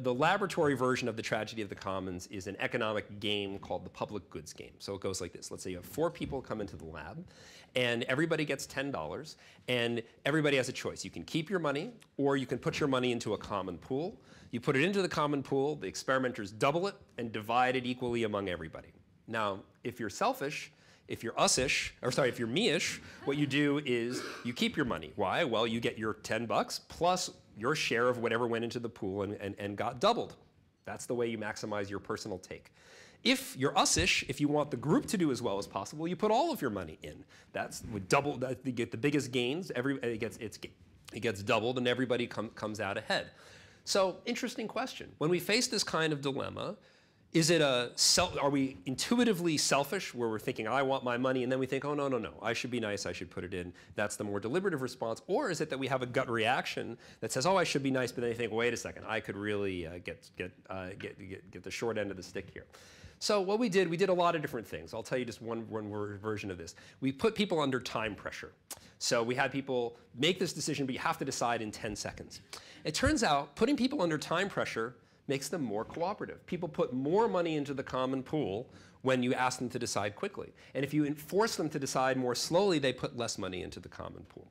The laboratory version of the tragedy of the commons is an economic game called the public goods game. So it goes like this. Let's say you have four people come into the lab, and everybody gets $10, and everybody has a choice. You can keep your money, or you can put your money into a common pool. You put it into the common pool, the experimenters double it, and divide it equally among everybody. Now, if you're selfish, if you're us-ish, or sorry, if you're me-ish, what you do is you keep your money. Why? Well, you get your 10 bucks plus your share of whatever went into the pool and, and, and got doubled. That's the way you maximize your personal take. If you're us-ish, if you want the group to do as well as possible, you put all of your money in. That's with double, that, you get the biggest gains, every, it, gets, it's, it gets doubled and everybody com, comes out ahead. So interesting question. When we face this kind of dilemma, is it a self, are we intuitively selfish where we're thinking, I want my money, and then we think, oh, no, no, no, I should be nice, I should put it in. That's the more deliberative response. Or is it that we have a gut reaction that says, oh, I should be nice, but then you think, wait a second, I could really uh, get, get, uh, get, get, get the short end of the stick here. So what we did, we did a lot of different things. I'll tell you just one, one version of this. We put people under time pressure. So we had people make this decision, but you have to decide in 10 seconds. It turns out putting people under time pressure makes them more cooperative. People put more money into the common pool when you ask them to decide quickly. And if you force them to decide more slowly, they put less money into the common pool.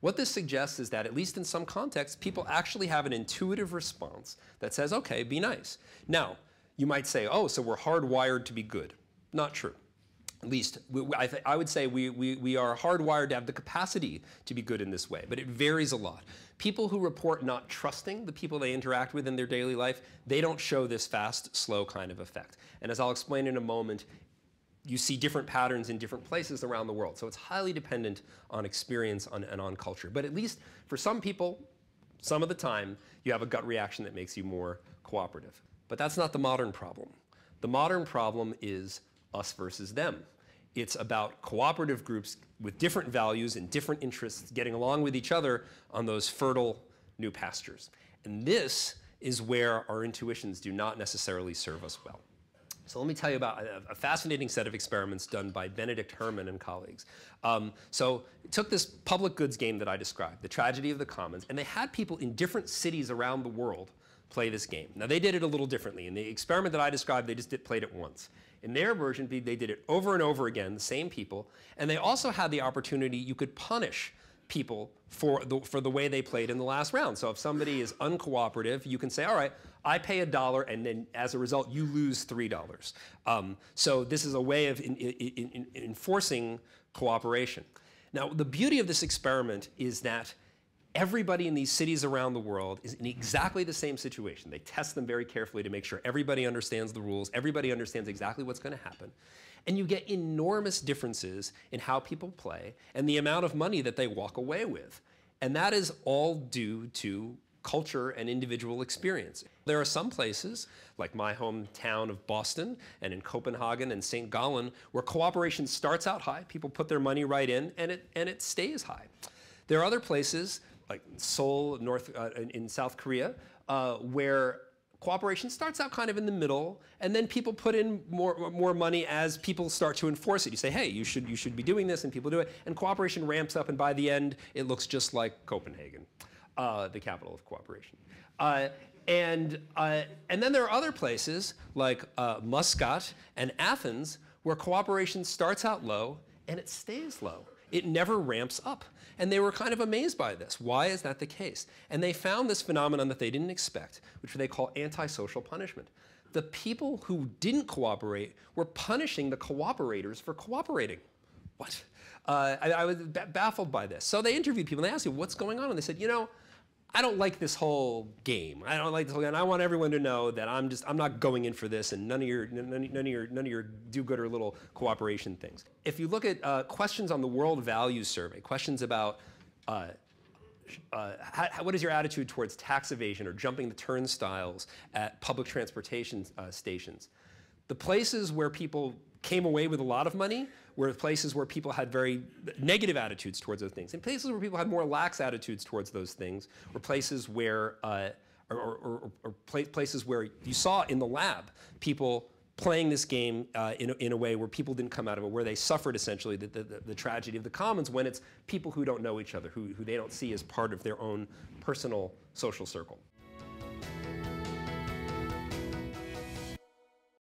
What this suggests is that, at least in some contexts, people actually have an intuitive response that says, okay, be nice. Now, you might say, oh, so we're hardwired to be good. Not true least I, I, would say we, we, we are hardwired to have the capacity to be good in this way, but it varies a lot. People who report not trusting the people they interact with in their daily life, they don't show this fast, slow kind of effect. And as I'll explain in a moment, you see different patterns in different places around the world. So it's highly dependent on experience on, and on culture. But at least for some people, some of the time, you have a gut reaction that makes you more cooperative. But that's not the modern problem. The modern problem is us versus them. It's about cooperative groups with different values and different interests getting along with each other on those fertile new pastures. And this is where our intuitions do not necessarily serve us well. So let me tell you about a, fascinating set of experiments done by Benedikt Herrmann and colleagues. Um, so took this public goods game that I described, the tragedy of the commons, and they had people in different cities around the world play this game. Now they did it a little differently. In the experiment that I described, they just did, played it once. In their version, they did it over and over again, the same people, and they also had the opportunity you could punish people for the, for the way they played in the last round. So if somebody is uncooperative, you can say, all right, I pay a dollar, and then as a result, you lose $3. Um, so this is a way of in, in, in, enforcing cooperation. Now, the beauty of this experiment is that everybody in these cities around the world is in exactly the same situation. They test them very carefully to make sure everybody understands the rules, everybody understands exactly what's going to happen. And you get enormous differences in how people play and the amount of money that they walk away with. And that is all due to culture and individual experience. There are some places, like my hometown of Boston and in Copenhagen and St. Gallen, where cooperation starts out high, people put their money right in, and it, and it stays high. There are other places like Seoul, North, uh, in, in, South Korea, uh, where cooperation starts out kind of in the middle, and then people put in more, more money as people start to enforce it. You say, hey, you should, you should be doing this, and people do it, and cooperation ramps up, and by the end, it looks just like Copenhagen, uh, the capital of cooperation. Uh, and, uh, and then there are other places like uh, Muscat and Athens where cooperation starts out low and it stays low. It never ramps up. And they were kind of amazed by this. Why is that the case? And they found this phenomenon that they didn't expect, which they call antisocial punishment. The people who didn't cooperate were punishing the cooperators for cooperating. What? Uh, I, I, was baffled by this. So they interviewed people and they asked me, what's going on? And they said, you know, I don't like this whole game. I don't like this whole game. I want everyone to know that I'm just I'm not going in for this, and none of your none, none of your none of your do-gooder little cooperation things. If you look at uh, questions on the World Values Survey, questions about uh, uh, how, what is your attitude towards tax evasion or jumping the turnstiles at public transportation uh, stations? The places where people came away with a lot of money were places where people had very negative attitudes towards those things. And places where people had more lax attitudes towards those things were places where, uh, or, or, or, places where you saw in the lab people playing this game uh, in, a, in, a, way where people didn't come out of it, where they suffered essentially the, the, the, tragedy of the commons when it's people who don't know each other, who, who they don't see as part of their own personal social circle.